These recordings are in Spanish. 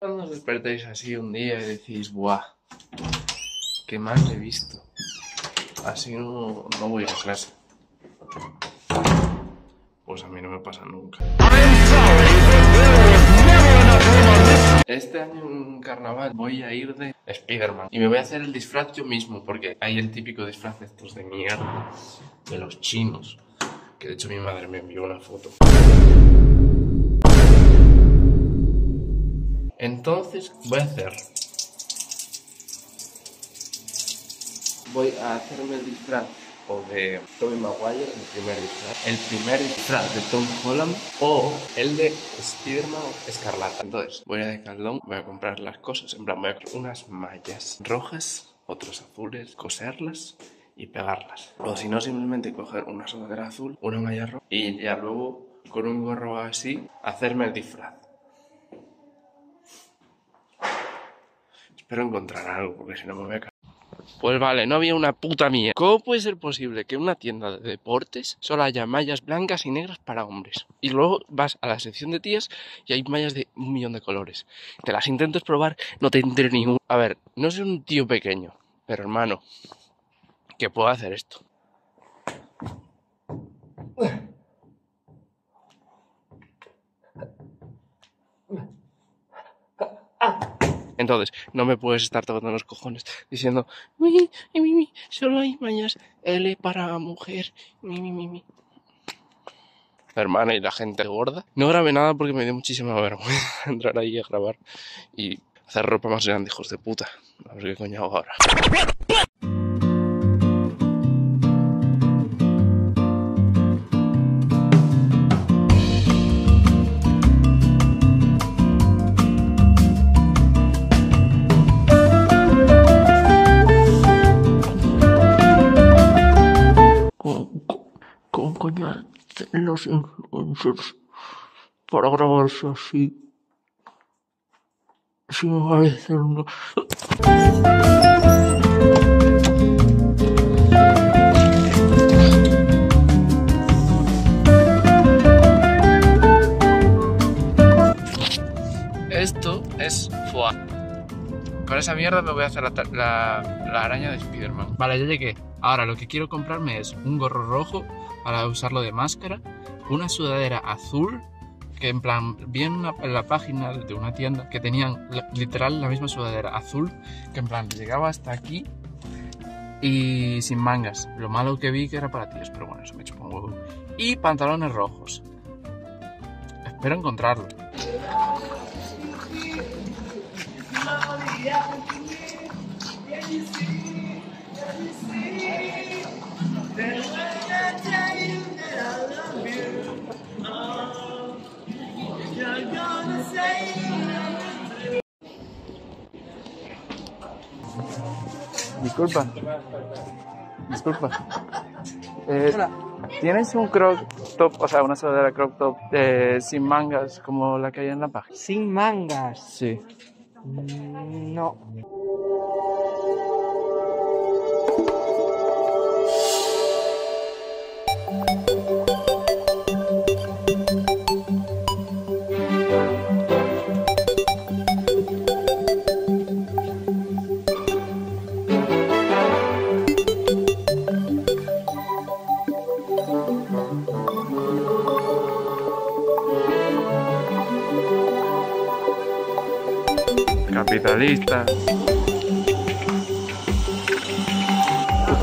Cuando os despertéis así un día y decís, ¡buah! ¿Qué más he visto? Así no, no voy a clase. Pues a mí no me pasa nunca. Este año en carnaval voy a ir de Spider-Man y me voy a hacer el disfraz yo mismo porque hay el típico disfraz de estos de mierda de los chinos que de hecho mi madre me envió una foto. Entonces voy a hacer voy a hacerme el disfraz o de Tobey Maguire, el primer disfraz, el primer disfraz de Tom Holland o el de Spider-Man Escarlata. Entonces, voy a Decathlon, voy a comprar las cosas, en plan, voy a comprar unas mallas rojas, otras azules, coserlas y pegarlas. O si no, simplemente coger una sudadera azul, una malla roja y ya luego con un gorro así hacerme el disfraz. Espero encontrar algo, porque si no me voy a pues vale, no había una puta mía. ¿Cómo puede ser posible que en una tienda de deportes solo haya mallas blancas y negras para hombres? Y luego vas a la sección de tías y hay mallas de un millón de colores. Te las intentes probar, no te entre ningún... A ver, no soy un tío pequeño, pero hermano, ¿qué puedo hacer esto? Entonces, no me puedes estar tocando los cojones diciendo, mi, mi, mi, solo hay mañas L para mujer, mi, mi, mi, mi. hermana y la gente gorda. No grabé nada porque me dio muchísima vergüenza entrar ahí a grabar y hacer ropa más grande, hijos de puta. A ver qué coño hago ahora. Los influencers para grabarse así. Si me parece una... Esto es foie. Con esa mierda me voy a hacer la, la, la araña de Spiderman. Vale, ya llegué. Ahora lo que quiero comprarme es un gorro rojo para usarlo de máscara, una sudadera azul que en plan vi en, la página de una tienda que tenían literal la misma sudadera azul que en plan llegaba hasta aquí y sin mangas. Lo malo que vi que era para tíos, pero bueno, eso me hecho un huevo. Y pantalones rojos. Espero encontrarlo. Disculpa. Disculpa. Eh, ¿Tienes un crop top, o sea, una sudadera crop top eh, sin mangas como la que hay en la página? ¿Sin mangas? Sí. Mm, no.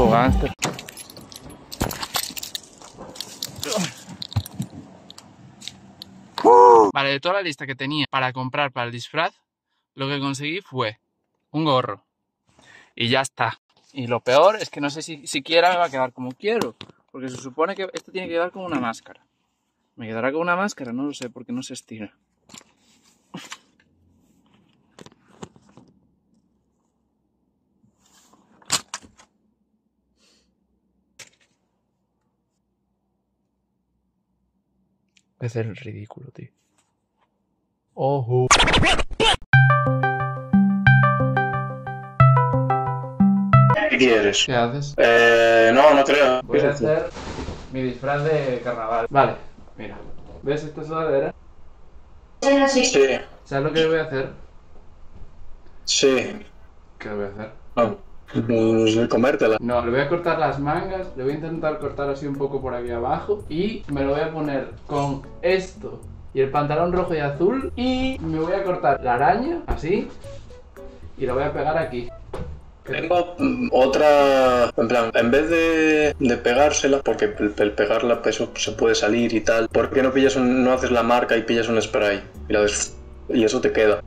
Gánster. Vale, de toda la lista que tenía para comprar para el disfraz, lo que conseguí fue un gorro. Y ya está. Y lo peor es que no sé si siquiera me va a quedar como quiero. Porque se supone que esto tiene que quedar como una máscara. ¿Me quedará con una máscara? No lo sé, porque no se estira. Voy a hacer el ridículo, tío. Ojo. ¿Qué quieres? ¿Qué haces? Eh, no, no creo. Voy a hacer mi disfraz de carnaval. Vale, mira. ¿Ves esta sudadera? Sí. ¿Sabes lo que voy a hacer? Sí. ¿Qué voy a hacer? Ah, pues comértela. No, le voy a cortar las mangas, le voy a intentar cortar así un poco por aquí abajo y me lo voy a poner con esto y el pantalón rojo y azul y me voy a cortar la araña, así, y la voy a pegar aquí. Tengo mm, otra, en plan, en vez de, de pegársela, porque el, el pegarla eso se puede salir y tal, ¿por qué no pillas un- no haces la marca y pillas un spray y la des y eso te queda?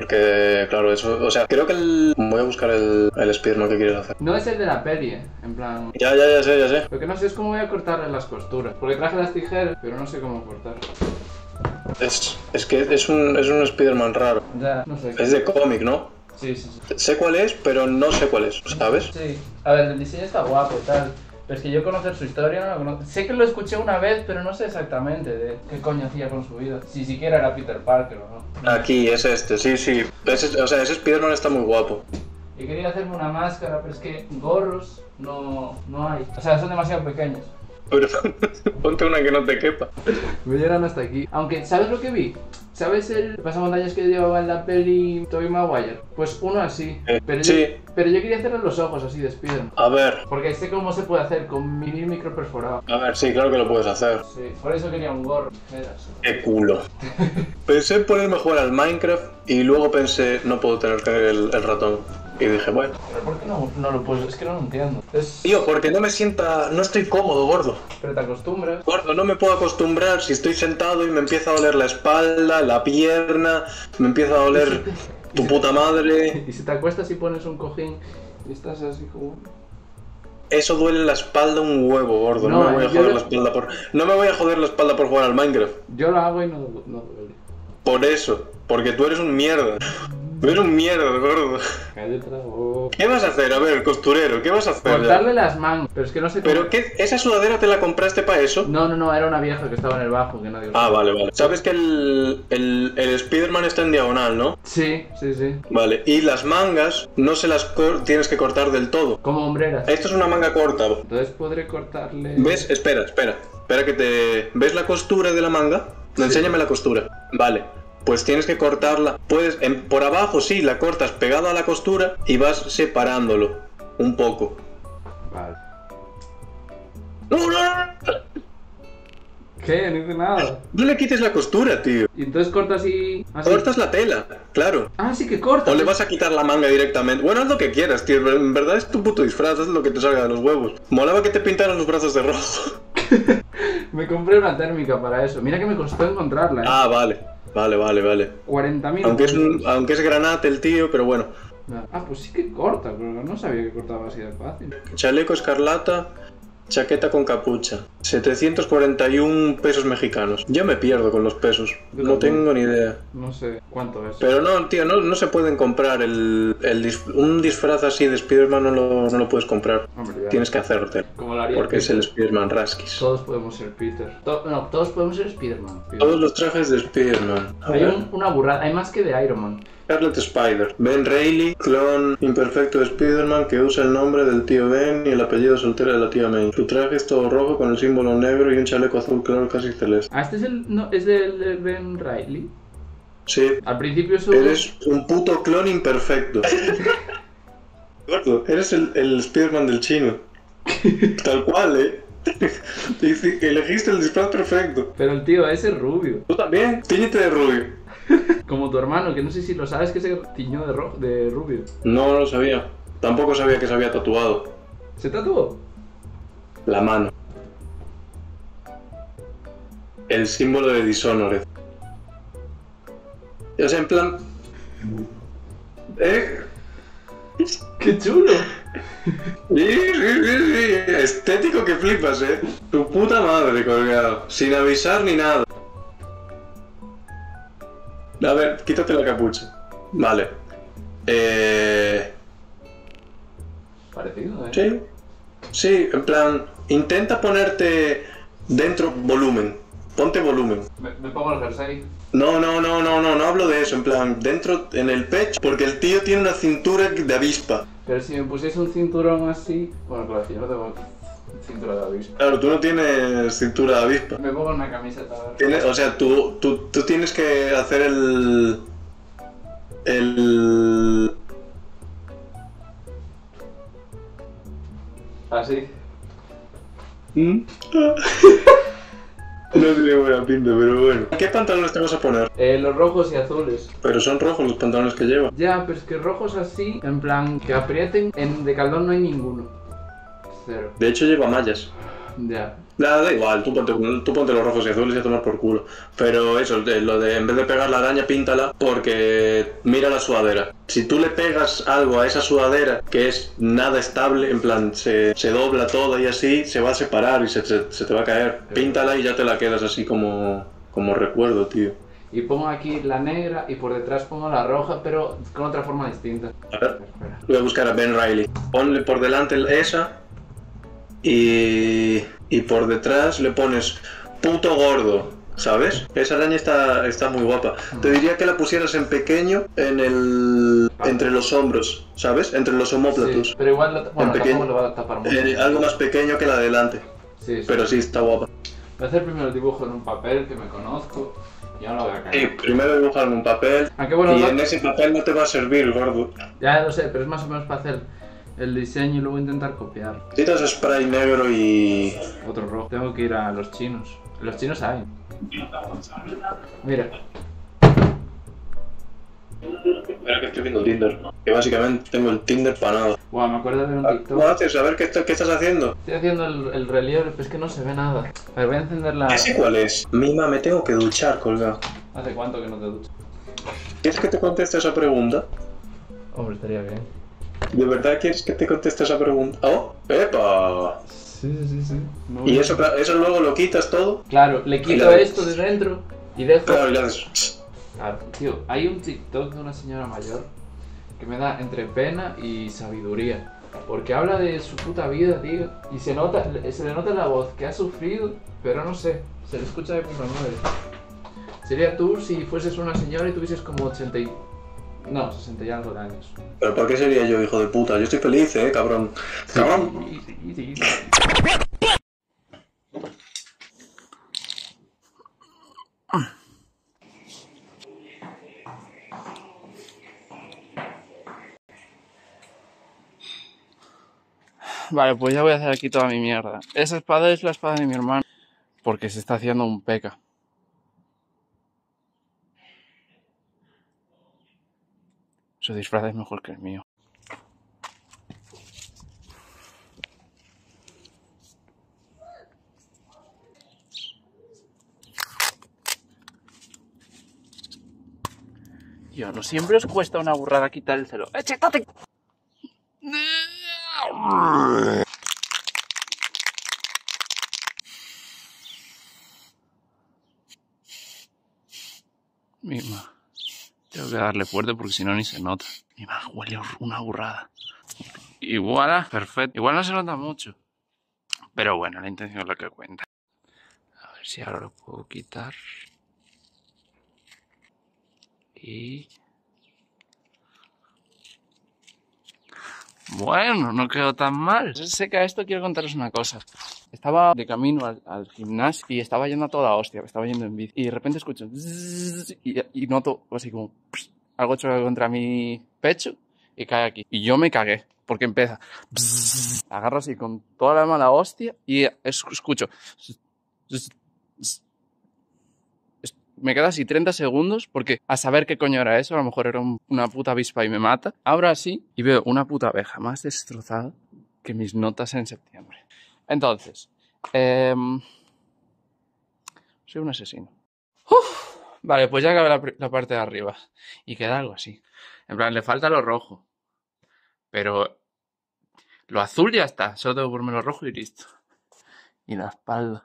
Porque, claro, eso, o sea, creo que el, voy a buscar el, el Spiderman que quieres hacer. No es el de la peli, eh, en plan... Ya, ya, ya sé, ya sé. Lo que no sé es cómo voy a cortarle las costuras, porque traje las tijeras, pero no sé cómo cortar. Es, es que es un, es un Spiderman raro. Ya, no sé. Es de cómic, ¿no? Sí, sí, sí. Sé cuál es, pero no sé cuál es, ¿sabes? Sí, a ver, el diseño está guapo y tal. Pero es que yo conocer su historia no lo conozco. Sé que lo escuché una vez, pero no sé exactamente de qué coño hacía con su vida. Si siquiera era Peter Parker o no. Aquí es este, sí, sí. Ese- o sea, ese Spiderman está muy guapo. Y quería hacerme una máscara, pero es que gorros no, no hay. O sea, son demasiado pequeños. Pero ponte una que no te quepa. Me llegan hasta aquí. Aunque, ¿sabes lo que vi? ¿Sabes el pasamontañas que llevaba en la peli Tobey Maguire? Pues uno así. Eh, Pero, sí. yo, pero yo quería hacerle los ojos así de Spiderman. A ver, Porque sé cómo se puede hacer con mini micro perforado. a ver, sí, claro que lo puedes hacer. Sí, por eso quería un gorro. Qué culo. Pensé en ponerme a jugar al Minecraft y luego pensé, no puedo tener el, el ratón. Y dije, bueno. ¿Pero por qué no, no lo puedes? Es que no lo entiendo. Es... Tío, porque no me sienta, no estoy cómodo, gordo. Pero te acostumbras. Gordo, no me puedo acostumbrar si estoy sentado y me empieza a doler la espalda, la pierna, me empieza a doler tu puta madre. Y si te acuestas y pones un cojín y estás así como... Eso duele la espalda un huevo, gordo. No, No, me voy a joder lo- la espalda por. No me voy a joder la espalda por jugar al Minecraft. Yo lo hago y no, no duele. Por eso. Porque tú eres un mierda. Tú eres un mierda, gordo. ¿Qué vas a hacer? A ver, costurero, ¿qué vas a hacer? Cortarle las mangas. Pero es que no sé. ¿Pero qué? ¿Esa sudadera te la compraste para eso? No, no, no, era una vieja que estaba en el bajo, que nadie Ah, vale, vale. Sabes que el, el, el Spider-Man está en diagonal, ¿no? Sí, sí, sí. Vale. Y las mangas no se las tienes que cortar del todo. Como hombreras. Esto es una manga corta. Entonces podré cortarle... ¿Ves? Espera, espera. Espera que te... ¿Ves la costura de la manga? No, Enséñame la costura. Vale. Pues tienes que cortarla. Puedes... en- por abajo sí, la cortas pegada a la costura y vas separándolo. Un poco. Vale. ¡No, no, no! no! ¿Qué? No hice nada. No le quites la costura, tío. Y entonces cortas y... Así. Cortas la tela, claro. Ah, sí que cortas. O le vas a quitar la manga directamente. Bueno, haz lo que quieras, tío. En verdad es tu puto disfraz, haz lo que te salga de los huevos. Molaba que te pintaran los brazos de rojo. Me compré una térmica para eso. Mira que me costó encontrarla, ¿eh? Ah, vale. Vale, vale, vale. 40.000 Aunque es, un- aunque es granate el tío, pero bueno. Ah, pues sí que corta, pero no sabía que cortaba así de fácil. Chaleco escarlata, chaqueta con capucha. 741 pesos mexicanos. Yo me pierdo con los pesos. Yo No también. tengo ni idea. No sé cuánto es. Pero no, tío, no, no se pueden comprar el, el dis- un disfraz así de Spider-Man no lo, no lo puedes comprar. Hombre, ya. Tienes que hacerte. Como lo haría Porque es el Spider-Man Raskis. Todos podemos ser Peter. To- no, todos podemos ser Spider-Man. Todos los trajes de Spider-Man. Hay un- una burrada, hay más que de Iron Man. Scarlet Spider. Ben Reilly, clon imperfecto de Spider-Man que usa el nombre del tío Ben y el apellido soltero de la tía May. Su traje es todo rojo con el símbolo negro y un chaleco azul claro casi celeste. Ah, este es el. No, es del de Ben Riley. Sí, Al principio su. eres un puto clon imperfecto. Eres el, el Spider-Man del chino. Tal cual, eh. Elegiste el disfraz perfecto. Pero el tío ese es rubio. Tú también, tíñete de rubio. Como tu hermano, que no sé si lo sabes que se tiñó de, ro- de rubio. No, no lo sabía. Tampoco sabía que se había tatuado. ¿Se tatuó? La mano. El símbolo de Dishonored. O sea, en plan. ¿Eh? ¡Qué chulo! Sí, sí, sí, sí. Estético que flipas, eh. Tu puta madre colgado. Sin avisar ni nada. A ver, quítate la capucha. Vale. Eh. Parecido, ¿eh? Sí. Sí, en plan. Intenta ponerte dentro volumen. Ponte volumen. Me, me pongo el jersey. No, no, no, no, no, no hablo de eso, en plan, dentro, en el pecho, porque el tío tiene una cintura de avispa. Pero si me pusiese un cinturón así. Bueno, claro, yo no tengo cintura de aviso. Claro, tú no tienes cintura de avispa. Me pongo una camiseta. a ver. Tienes- o sea, tú, tú, tú tienes que hacer el... El... Así. ¿Mm? no tiene buena pinta, pero bueno. ¿Qué pantalones te vas a poner? Eh, los rojos y azules. Pero son rojos los pantalones que lleva. Ya, pero es que rojos así, en plan, que aprieten, en Decaldón no hay ninguno. Cero. De hecho lleva mallas. Ya. Nada, da igual, tú ponte, tú ponte los rojos y azules y a tomar por culo. Pero eso, de- lo de en vez de pegar la araña, píntala porque mira la sudadera. Si tú le pegas algo a esa sudadera que es nada estable, en plan, se, se dobla todo y así, se va a separar y se, se- se te va a caer. Píntala y ya te la quedas así como, como recuerdo, tío. Y pongo aquí la negra y por detrás pongo la roja, pero con otra forma distinta. A ver, voy a buscar a Ben Riley. Ponle por delante esa y, y por detrás le pones puto gordo, ¿sabes? Esa araña está, está muy guapa. Te diría que la pusieras en pequeño en el entre los hombros, ¿sabes? Entre los homóplatos. Sí, pero igual, lo, bueno, pequeño. lo va a tapar mucho. Eh, algo más pequeño que la de delante, Sí, sí. pero sí está guapa. Voy a hacer primero el dibujo en un papel que me conozco y ahora lo voy a Sí, caer. primero dibujar en un papel Aunque bueno, y no- en ese papel no te va a servir, gordo. ya lo sé, pero es más o menos para hacer el diseño y luego intentar copiar. Necesitas spray negro y... Otro rojo. Tengo que ir a los chinos. Los chinos hay. Mira. Espera que estoy viendo Tinder. Que básicamente tengo el Tinder panado. Buah, me acuerdo de ver un ¿Cómo TikTok. haces? A ver, ¿qué, est- qué estás haciendo? Estoy haciendo el, el relieve, pero es que no se ve nada. A ver, voy a encender la... ¿Ese cuál es? Mima, me tengo que duchar, colgado. ¿Hace cuánto que no te duchas? ¿Quieres que te conteste esa pregunta? Hombre, estaría bien. ¿De verdad quieres que te conteste esa pregunta? ¡Oh! ¡Epa! Sí, sí, sí, sí. No, ¿Y eso, eso luego lo quitas todo? Claro, le quito esto de dentro y dejo... Claro, y le haces... Claro, tío, hay un TikTok de una señora mayor que me da entre pena y sabiduría. Porque habla de su puta vida, tío. Y se nota, se le nota la voz que ha sufrido, pero no sé, se le escucha de puta madre. Sería tú si fueses una señora y tuvieses como 80 y... No, 60 y algo de años. ¿Pero por qué sería yo, hijo de puta? Yo estoy feliz, ¿eh, cabrón? ¡Cabrón! Sí, sí, sí. Vale, pues ya voy a hacer aquí toda mi mierda. Esa espada es la espada de mi hermano. Porque se está haciendo un peca. Su disfraz es mejor que el mío. Yo no siempre os cuesta una burrada quitar el celo. ¡Eh. Tengo que darle fuerte porque si no ni se nota. Mima, huele hor- una burrada. Igual, perfecto. Igual no se nota mucho. Pero bueno, la intención es lo que cuenta. A ver si ahora lo puedo quitar. Y... Bueno, no quedó tan mal. Sé que a esto quiero contaros una cosa. Estaba de camino al, al gimnasio y estaba yendo a toda hostia, estaba yendo en bici. Y de repente escucho y, y noto así como algo choca contra mi pecho y cae aquí. Y yo me cagué porque empieza. Agarro así con toda la mala hostia y es- escucho. Me quedo así 30 segundos porque a saber qué coño era eso, a lo mejor era un- una puta avispa y me mata. Abro así y veo una puta abeja más destrozada que mis notas en septiembre. Entonces, em, soy un asesino. Uf, vale, pues ya acabé la, la parte de arriba. Y queda algo así. En plan, le falta lo rojo. Pero lo azul ya está. Solo tengo que ponerme lo rojo y listo. Y la espalda.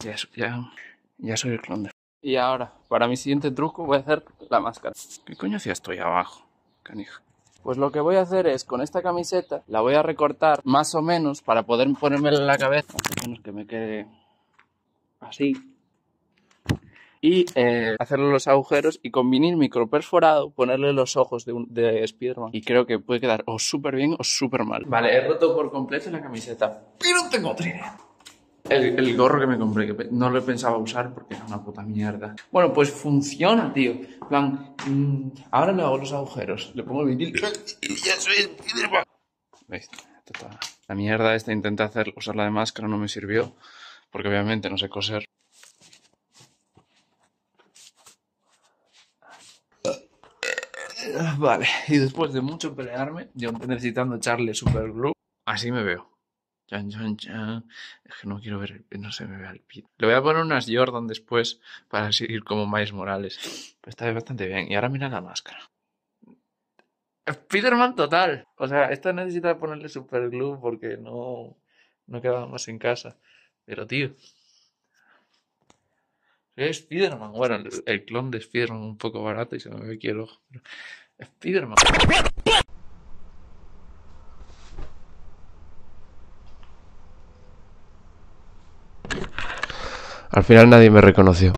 Ya, ya, ya soy el clon de... Y ahora, para mi siguiente truco voy a hacer la máscara. ¿Qué coño hacía estoy abajo? Canija. Pues lo que voy a hacer es, con esta camiseta, la voy a recortar más o menos para poder ponérmela en la cabeza. Más o menos que me quede así. Y eh, hacerle los agujeros y con vinil microperforado ponerle los ojos de, un, de Spiderman. Y creo que puede quedar o súper bien o súper mal. Vale, he roto por completo la camiseta. Pero tengo otra. El, el gorro que me compré, que no lo pensaba usar porque era una puta mierda. Bueno, pues funciona, tío. Plan, Mm, ahora le hago los agujeros. Le pongo el vinil. Ya soy Spiderman. ¿Veis? La mierda esta intenté hacer, usarla de máscara, no me sirvió. Porque obviamente no sé coser. Vale, y después de mucho pelearme, yo necesitando echarle super glue, así me veo. Es que no quiero ver, no se me ve el pito. Le voy a poner unas Jordan después para seguir como Miles Morales. Pero está bastante bien. Y ahora mira la máscara. Spiderman total. O sea, esta necesita ponerle super glue porque no, no quedaba más en casa. Pero tío. Soy Spiderman. Bueno, el, clon de Spiderman un poco barato y se me ve aquí el ojo. Spiderman. Al final nadie me reconoció.